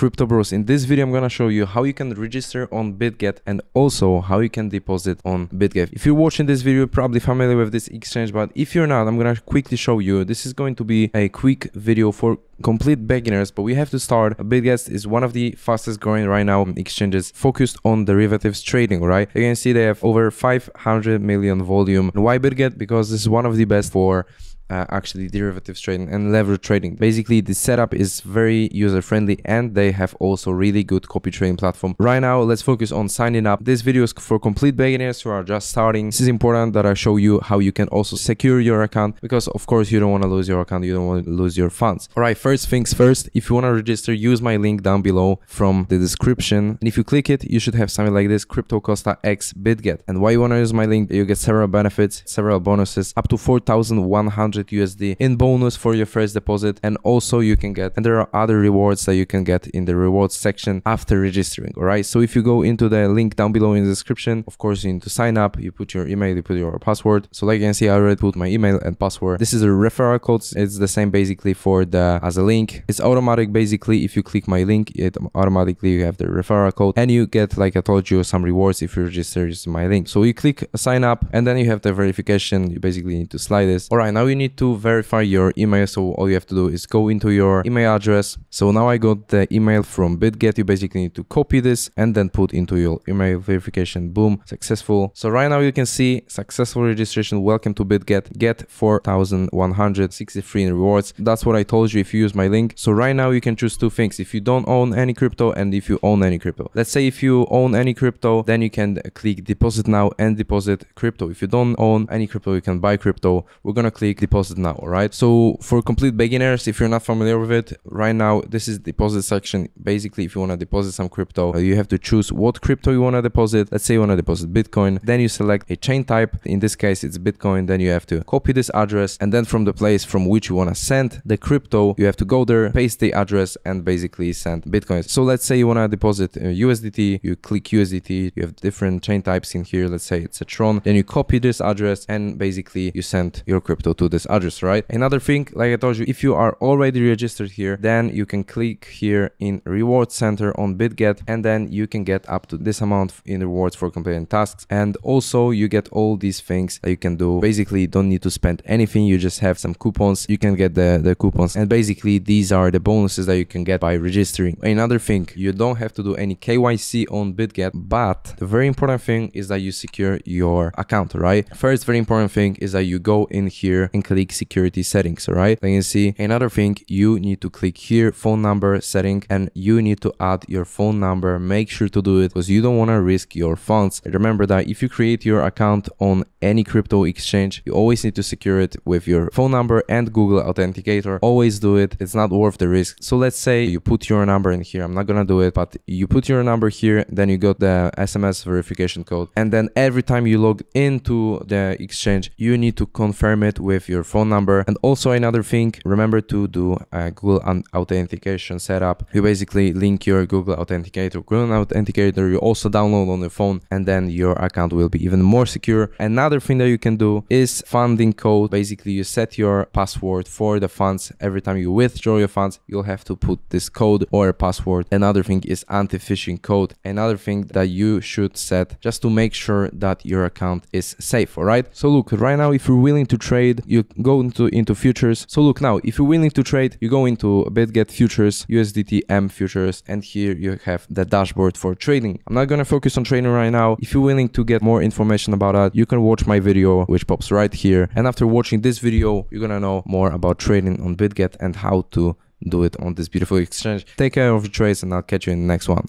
crypto bros. In this video i'm gonna show you how you can register on bitget and also how you can deposit on bitget. If you're watching this video you're probably familiar with this exchange but if you're not i'm gonna quickly show you. This is going to be a quick video for complete beginners but we have to start. Bitget is one of the fastest growing right now exchanges focused on derivatives trading right? You can see they have over 500 million volume. And why bitget? Because this is one of the best for uh, actually derivatives trading and leverage trading. Basically, the setup is very user friendly and they have also really good copy trading platform. Right now, let's focus on signing up. This video is for complete beginners who are just starting. This is important that I show you how you can also secure your account because of course you don't want to lose your account. You don't want to lose your funds. All right, first things first, if you want to register, use my link down below from the description. And if you click it, you should have something like this, Crypto Costa X BitGet. And why you want to use my link, you get several benefits, several bonuses, up to 4,100 USD in bonus for your first deposit. And also you can get, and there are other rewards that you can get in the rewards section after registering. All right. So if you go into the link down below in the description, of course, you need to sign up. You put your email, you put your password. So like you can see, I already put my email and password. This is a referral code. It's the same basically for the, as a link. It's automatic. Basically, if you click my link, it automatically you have the referral code and you get, like I told you, some rewards if you register using my link. So you click sign up and then you have the verification. You basically need to slide this. All right. Now you need need to verify your email. So all you have to do is go into your email address. So now I got the email from BitGet. You basically need to copy this and then put into your email verification. Boom, successful. So right now you can see successful registration. Welcome to BitGet. Get 4,163 in rewards. That's what I told you if you use my link. So right now you can choose two things. If you don't own any crypto and if you own any crypto. Let's say if you own any crypto, then you can click deposit now and deposit crypto. If you don't own any crypto, you can buy crypto. We're gonna click deposit deposit now, right? So for complete beginners, if you're not familiar with it, right now, this is deposit section. Basically, if you want to deposit some crypto, uh, you have to choose what crypto you want to deposit. Let's say you want to deposit Bitcoin. Then you select a chain type. In this case, it's Bitcoin. Then you have to copy this address. And then from the place from which you want to send the crypto, you have to go there, paste the address and basically send Bitcoin. So let's say you want to deposit USDT, uh, you click USDT, you have different chain types in here. Let's say it's a Tron. Then you copy this address and basically you send your crypto to this address, right? Another thing, like I told you, if you are already registered here, then you can click here in reward center on BitGet and then you can get up to this amount in rewards for completing tasks. And also you get all these things that you can do. Basically, you don't need to spend anything. You just have some coupons. You can get the, the coupons. And basically, these are the bonuses that you can get by registering. Another thing, you don't have to do any KYC on BitGet, but the very important thing is that you secure your account, right? First, very important thing is that you go in here and click security settings, all right? Then you see another thing, you need to click here, phone number setting, and you need to add your phone number. Make sure to do it because you don't want to risk your funds. Remember that if you create your account on any crypto exchange, you always need to secure it with your phone number and Google Authenticator. Always do it. It's not worth the risk. So let's say you put your number in here. I'm not gonna do it, but you put your number here, then you got the SMS verification code. And then every time you log into the exchange, you need to confirm it with your phone number. And also another thing, remember to do a Google authentication setup. You basically link your Google Authenticator, Google Authenticator, you also download on your phone and then your account will be even more secure. Another thing that you can do is funding code. Basically, you set your password for the funds. Every time you withdraw your funds, you'll have to put this code or a password. Another thing is anti-phishing code. Another thing that you should set just to make sure that your account is safe, all right? So look, right now, if you're willing to trade, you go into, into futures. So look now, if you're willing to trade, you go into BitGet futures, USDT M futures, and here you have the dashboard for trading. I'm not gonna focus on trading right now. If you're willing to get more information about that, you can watch my video, which pops right here. And after watching this video, you're gonna know more about trading on BitGet and how to do it on this beautiful exchange. Take care of your trades and I'll catch you in the next one.